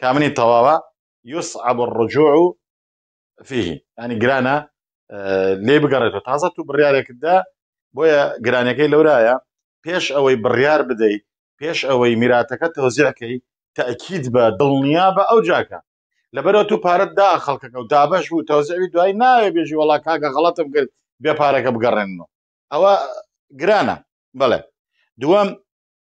کامنی تەواوە یصعب الرجوع فیه ینی گرانە لێ بگەڕێتەوە تازە تو بڕیارێکتدا بۆیە گرانەکەی لەورایە پێش ئەوەی بڕیار بدەیت پێش ئەوەی میراتەکە تەوزیعکەی تاکیید بە دڵنیا بە ئەو جاکە لەبەرەوە تو پارەت دا خەڵکەکە و دابش بوو تەوزعوی دوای ناوێ بێژی وڵا کاگە غڵەتم کرد بێ پارەکە بگەڕێنەوە ئەوە گرانە بڵێ دووەم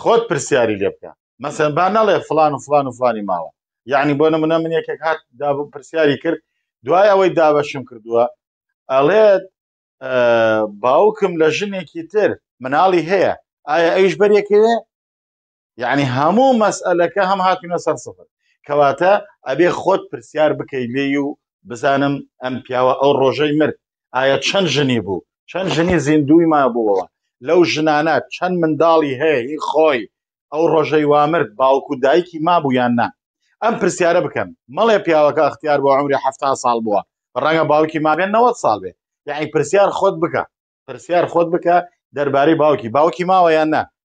خۆت پرسیاری لێ بکە مەسەن با نەڵێ فلان و فلان و فلانی ماوە یعنی بۆ نمونە من یەکێک هات دابوو پرسیاری کرد دوای ئەوەی دابەشم کردووە ئەڵێت باوکم لە ژنێکی تر مناڵی هەیە ئایا ئەویش بەرێکەیە یعنی هەموو مەسئلەکە هەم هاتوونە سەر سفر کەواتە ئەبێ خۆت پرسیار بکەیت لێی و بزانم ئەم پیاوە ئەو ڕۆژەی مرد ئایا چەند ژنی بوو چەند ژنی زیندوی ما بووەوە لەو ژنانە چەند منداڵی هەیە هی خۆی ئەو ڕۆژەی وامرد باوک و دایکی ما بوویان نا ئەم پرسیارە بکەن مەڵێ پیاوەکە ئەختیار بۆ عمری ه ساڵ بووە ڕەنگە باوکی مابێن 90 ساڵ بێ یعنی پرسیار خۆت بکە پرسیار خۆت بکە دەربارەی باوکی باوکی ماوەیان نا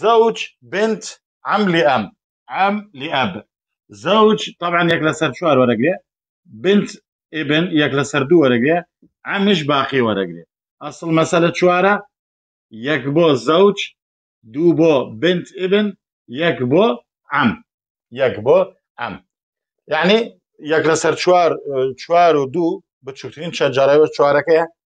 زەوج بنت عەم لئەم عەم لئەب زەوج طبعا یەک لەسەر چوار وەرەگرێ بنت ئیبن یەک لەسەر دوو وەرەگرێ ئەمیش باقی وەرەگرێ ئەسڵ مەسەلە چوارە یەک بۆ زەوج دوو بۆ بنت ئیبن یەک بۆ ئەم یەک بۆ ئەم یعنی یەک لەسەر چوار چوار و دوو بچووترین چەند جارەوە چوارەکەیە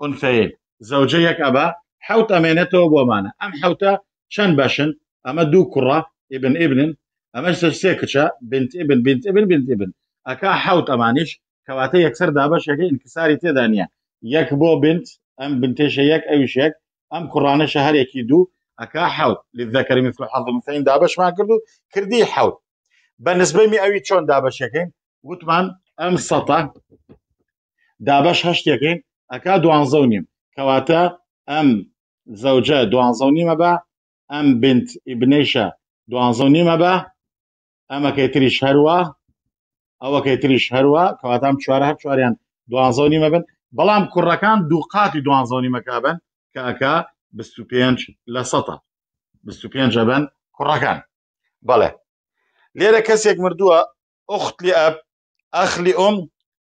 ئونثەیەین. زەوجە یەک ئەبا حەوت ئەمێنێتەوە بۆ مانە، ئەم حەوتە چەند بەشن؟ ئەمە دوو کوڕە، ابن ابنن، ئەمەشتر سێ کچە، بنت ابن بنت ابن بنت ابن، ئەکا حەوت ئەمانیش، کەواتە یەکسەر دابەشێکە ئینکساری تێدا نیە، یەک بۆ بنت، ئەم بنتەیشە یەک ئەویش یەک، ئەم کوڕانەشە هەریەکی دوو، ئەکا حەوت، للذکر مثل حظ الانثیین دابەشمان کرد و کردی حەوت، بە نسبەی ئەوی چۆن دابەشیەکەین؟ وتمان ئەم سەتە دابەش هەشتێکین ئەکا دوانزە و نیم کەواتە ئەم زەوجە دوانزە و نیمە بە ئەم بنت ئیبنەیشە دوانزە و نیمە بە ئەمەکەی تریش هەروە ئەوەکەی تریش هەروە کەواتام چوار هەر چواریان دوانزە و نیمە بن بەڵام کوڕەکان دوو قاتی دوانزە و نیمەکە بن کە ئەکا بست و پێنج لە سەتە بست و پێنجە بن کوڕەکان بەڵێ لێرە کەسێک مردووە ئۆخت لی ئەب ئەخلی ئۆم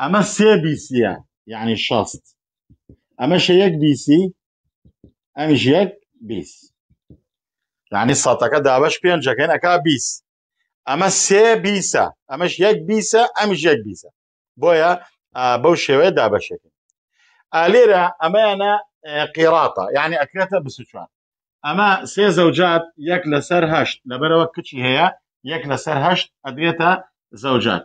ئەمە سێ بیسیە یعنی شەست ئەمەشە یەک بیسی ئەمیش یەک بیس یعنی سەتەکە دابش پێنجەکەن ئەکا بیس ئەمە سێ بیسە ئەمەش یەک بیسە ئەمیش یەک بیسە بۆیە بەو شێوەیە دابشەکەن ئالێرە ئەمەیانە قیڕاتە یعنی ئەکرێتە بسوچوان ئەمە سێ زەوجات یەک لەسەر هەشت لەبەرەوە کچی هەیە یەک لەسەر هەشت ئەدرێتە زەوجات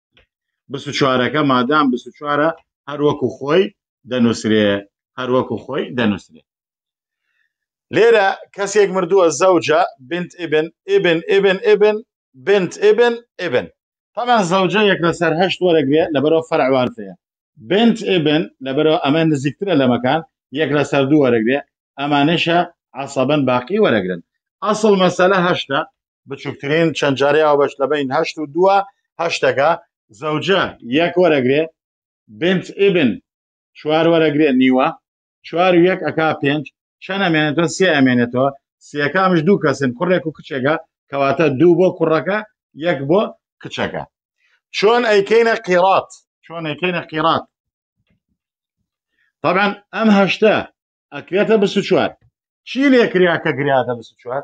بیست و چوارەکە مادام بیست و چوارە هەر وەکو خۆی دەنووسرێ هەر وەکو خۆی دەنووسرێ لێرە کەسێک مردووە زەوجە بنت ئبن ئبن ئبن ئبن بنت ئبن ئبن طبعا زەوجە یەک لەسەر هەشت وەرەگرێ لەبەرەوە فەرعوارتەیە بنت ئبن لەبەرەوە ئەمە نزیکترە لەمەکان یەک لەسەر دوو وەرەگرێ ئەمانەشە عسەبەن باقی وەرەگرن ئەسڵ مەسەلە هەشتە بچووکترین چەند جارێ ئەو بەش لە بین هەشت و دووە هەشتەکە زەوجە یەک وەرەگرێ بنت ئبن چوار وەرەگرێ نیوە چوار و یەک ئەکا پێنج چەند ئەمێنێتەوە سێ ئەمێنێتەوە سیەکانش دوو کەسن کوڕێک و کچێکە کەواتە دوو بۆ کوڕەکە یەک بۆ کچەکە چۆن ئەیکەینە قیڕات چۆن ئەیکەینە قیڕات طبعا ئەم هەشتە ئەکرێتە بس چوار چی لێکریا کە گریاتە بس چوار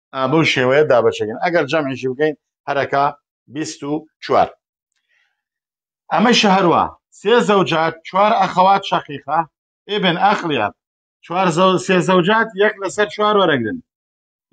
بەو شێوەیە دابەشەکەین ئەگەر جەمعیشی بکەین هەرەکە بیست و چوار ئەمەشە هەروە سێ زەوجات چوار ئەخەوات شەقیقە ئێبن ئەخلیات چوار سێ زەوجات یەک لەسەر چوار وەرەگرن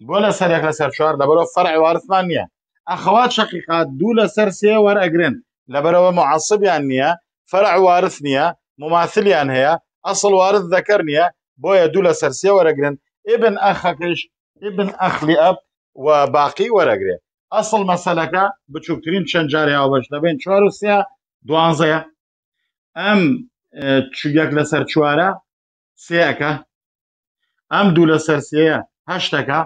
بۆ لەسەر یەک لەسەر چوار لەبەرەوە فەرعی وارثمان نییە ئەخەوات شەقیقات دوو لەسەر سێ وەرەگرن لەبەرەوە مععسبیان نییە فەرع وارث نییە مماثلیان هەیە ئەسڵ وارث دەکەر نییە بۆیە دوو لەسەر سێ وەرەگرن ئێبن ئەخەکەش ابن اخلی اب و باقی وەرەگرێ ئەسڵ مەسەلەکە بچووکترین چەند جارێ هاوبەش دەبین چوار و سێ دوانزەیە ئەم یەک لەسەر چوارە سێەکە ئەم دوو لەسەر سێە هەشتەکە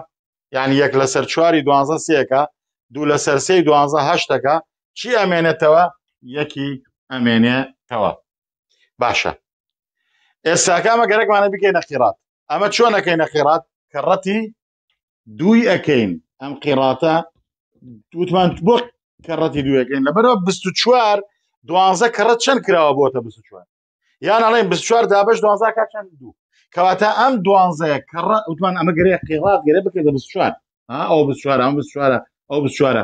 یعنی یەک لەسەر چواری دوانزە سێەکە دوو لەسەر سێ دوانزە هەشتەکە چی ئەمێنێتەوە یەکی ئەمێنێتەوە باشە ئێستاکامە گەرەکمانە بکەینە قیڕات ئەمە چۆنەکەینە قیڕات کە ڕەتی دووی ئەەکەین ئەم قیڕاتە وتمان بۆ کە ڕەتی دووەکەین لە بەرەوە چوار دوانزە کەڕە چەند کراوە بۆتە چوار یان ئەڵێن چوار دابش دوانزا کا چەند دوو کەواتە ئەم دوانزەیە کەڕ وتمان ئەمە گەرەیە قیڕات گەرە بکە دە چوار ئەو چوارە ئەم چوارە ئەو چوارە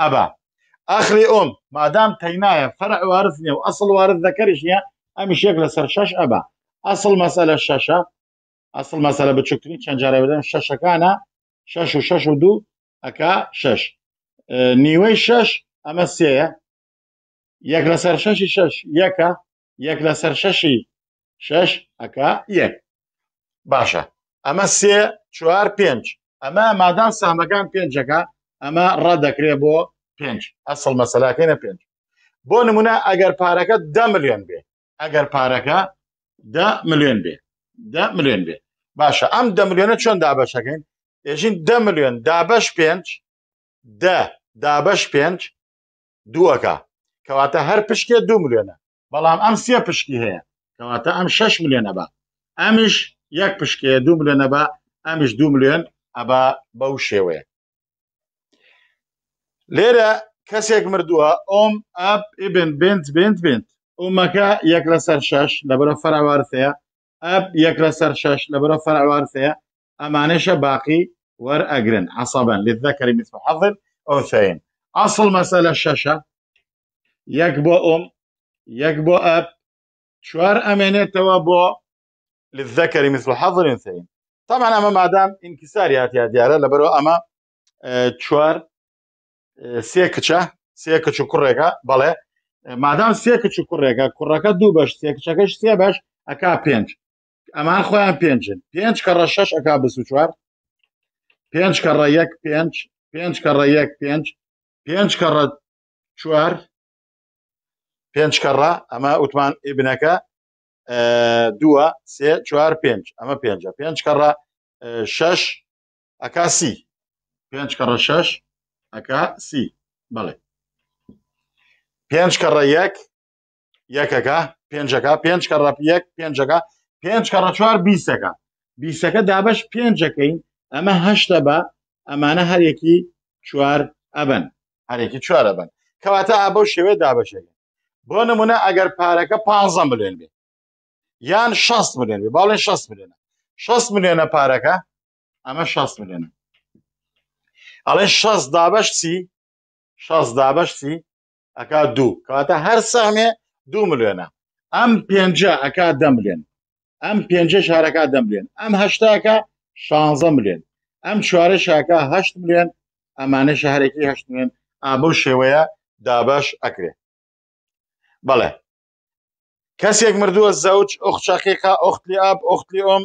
ئەبا ئەخری ئۆم مادام تەینایە فەرع وارث نیە و ئەسڵ وارث دەکەریش نیە ئەمیش یەک لەسەر شەش ئەبا ئەسڵ مەسەلە شەشە ئەسڵ مەسەلە بچووکترین چەند جارە بدەم شەشەکانە شەش و شەش و دوو ئەکا شەش نیوەی شەش ئەمە سێە یەک لەسەر شەشی شەش یەکە یەک لەسەر شەشی شەش ئەکا یەک باشە ئەمە سێ چوار پێنج ئەمە مادام سامەکان پێنجەکە ئەمە ڕەدەکرێ بۆ پێنج ئەسڵ مەسەلاکەینە پێنج بۆ نمونە ئەگەر پارەکە دە ملیۆن بێ ئەگەر پارەکە دە ملیۆن بێ دە ملیۆن بێ باشە ئەم دە ملیۆنە چۆن دابەشەکەین ئێژین دە ملیۆن دابش پێنج دە دابش پێنج دوو ئەکا کەواتە هەر پشکێ دوو ملێنە بەڵام ئەم سێ پشکی هەیە کەواتە ئەم شش ملێنە بە ئەمیش یەک پشکێ دوو ملێنە بە ئەمیش دوو ملێن ئەبا بەو شێوەیە لێرە کەسێک مردووە ئۆم ئەپ ئبن بنت بنت بنت ئۆمەکە یەک لەسەر شش لەبەرە فەراوارتەیە ئەپ یەک لەسەر شەش لە بەرە فەرعوار سەیە ئەمانەشە باقی وەرئەگرن عسابەن للذەکەری مثل حظ الأنثیین ئەسڵ مەسەلە شەشە یەک بۆ ئۆم یەک بۆ ئەپ چوار ئەمێنێتەوە بۆ للذەکەری مثل حظ الأنثیین طبعا ئەمە مادام ئینکساری هاتیا دیارە لەبەرەوە ئەمە چوار سێ کچە سێ کچ و کوڕێکە بەڵێ مادام سێ کچ و کوڕێکە کوڕەکە دوو بەش سێ کچەکەش سێ بەش ئەکا پێنج ئەمان خۆیان پێنجن پێنج کە ڕە شەش ئەکا بس و چوار پێنج کە ڕە یەک پێنج پێنج کە ڕە یەک پێنج پێنج کە ڕە چوار پێنج کە ڕە ئەمە ئوتمان ئبنەکە دووە سێ چوار پێنج ئەمە پێنجە پێنج کە ڕە شەش ئەکا سی پێنج کەڕە شەش ئەکا سی بەڵێ پێنج کەڕە یەک یەکەکە پێنجەکە پێنج کەڕە یەک پێنجەکە پێنج کەڕە چوار بیستەکە بیستەکە دابش پێنجەکەین ئەمە هەشتە بە ئەمانە هەرێکی چوار ئەبن هەرێکی چوارە بن کەواتە ئابە شێوێ دابشێن بۆ نمونە ئەگەر پارەکە پ ملێن بێ یان 6 ملێن بێ باڵێن 6 ملێنە 6 ملێنە پارەکە ئەمە شاست ملێنە ئەڵێ شەس دابش چی شەس دابش چی ئەکا دوو کەواتە هەر سامێ دوو ملێنە ئەم پێنجە ئەکا دەملێن ئەم پێنجە شارەکە دەملێن ئەم هەشتاکە شانزە ملێن ئەم چوارە شاکە هەشت ملێن ئەمانە شارێکی هەشت مێن ئابە شێوەیە دابش ئەکرێ بەڵێ کەسێک مردووە زەوج ئۆخ شقیقا ئۆختی ئاب ئۆختی ئۆم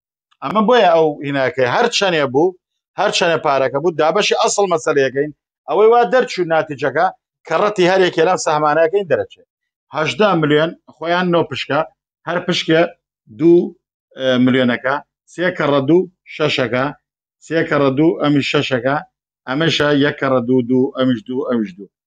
ئەمە بۆیە ئەو هیناکە هەر چەنێ بوو هەر چەنە پارەکە بوو دابەشی ئەسڵ مەسلەکەین ئەوەی وا دەرچوو ناتیجەکە کە ڕەتی هەرێکێ لەم سەهمانەکەین دەرەچێت هەشدا ملیۆن خۆیان نۆ پشکە هەر پشکێ دوو ملیۆنەکە سێ کەڕە دوو شەشەکە سێ کەڕە دوو ئەمی شەشەکە ئەمەشە یەک کەڕە دوو دوو ئەمیش دوو ئەوش دوو